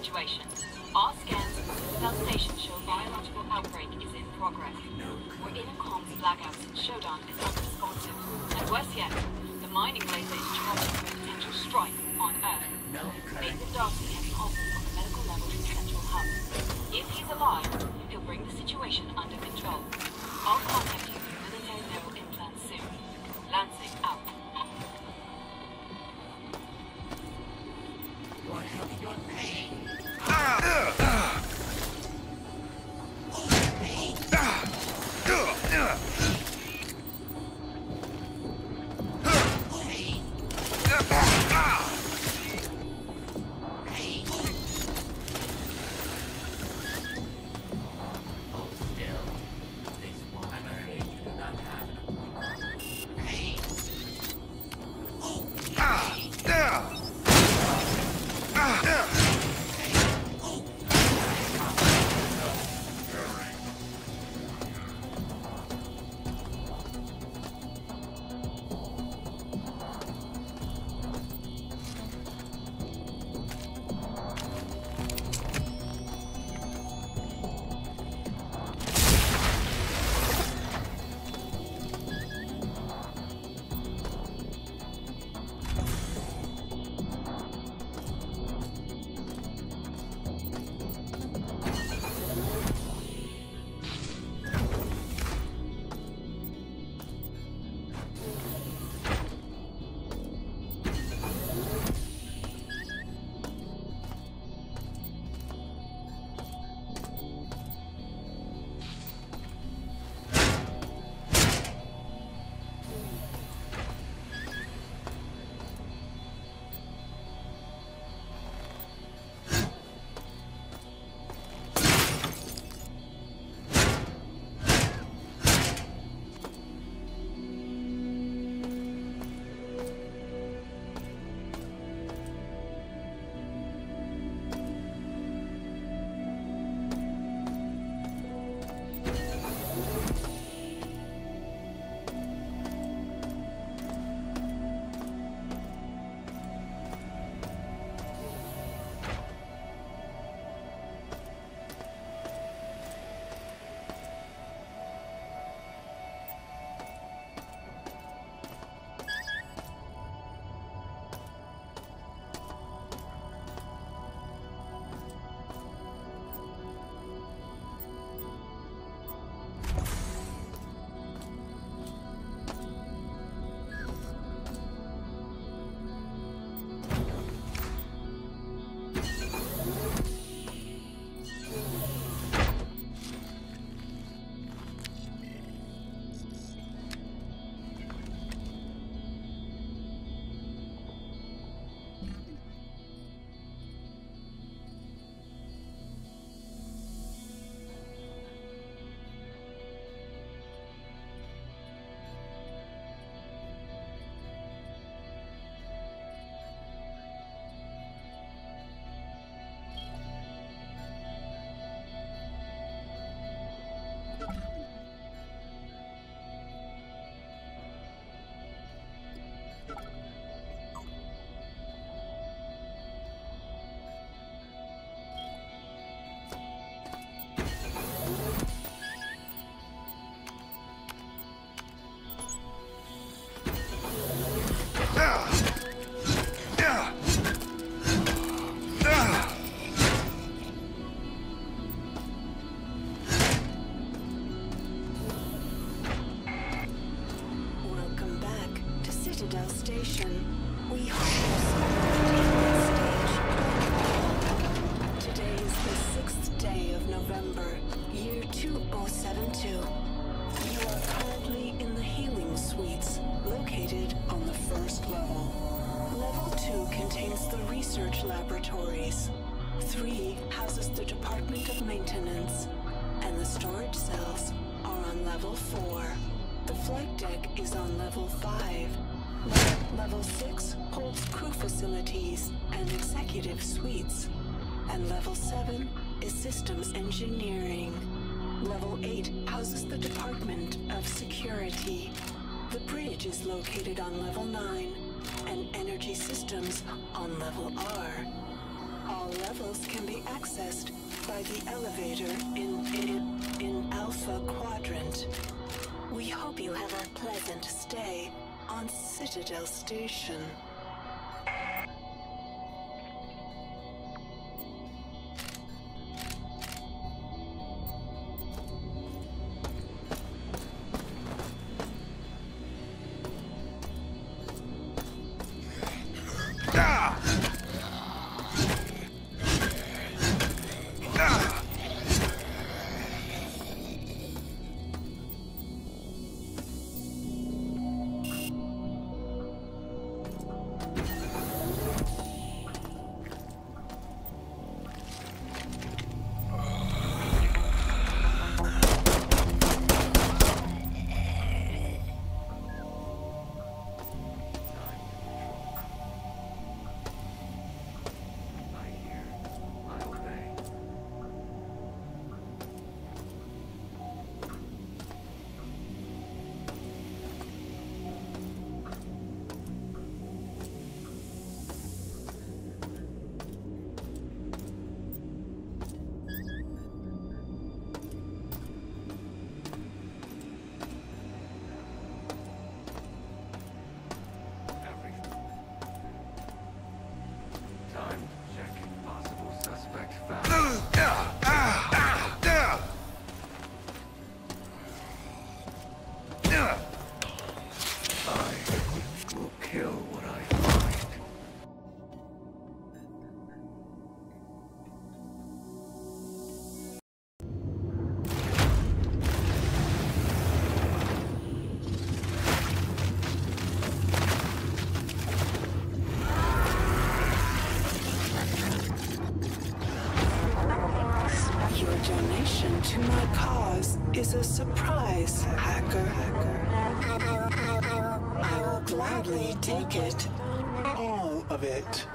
situation. Our scans Citadel station show biological outbreak is in progress. We're in a comms blackout since Shodan is unresponsive. And worse yet, the mining laser is charging for a potential strike on Earth. Nathan Darcy has an office on the medical level in Central Hub. If he's alive, he'll bring the situation under Citadel Station. We hope you stage. Today is the sixth day of November, year 2072. You are currently in the healing suites, located on the first level. Level 2 contains the research laboratories. 3 houses the Department of Maintenance. And the storage cells are on level 4. The flight deck is on level 5. Le- level 6 holds crew facilities and executive suites. And level 7 is systems engineering. Level 8 houses the Department of Security. The bridge is located on level 9, and energy systems on level R. All levels can be accessed by the elevator in, in, in Alpha Quadrant. We hope you have a pleasant stay on Citadel Station. Hacker. I will gladly take it. All of it.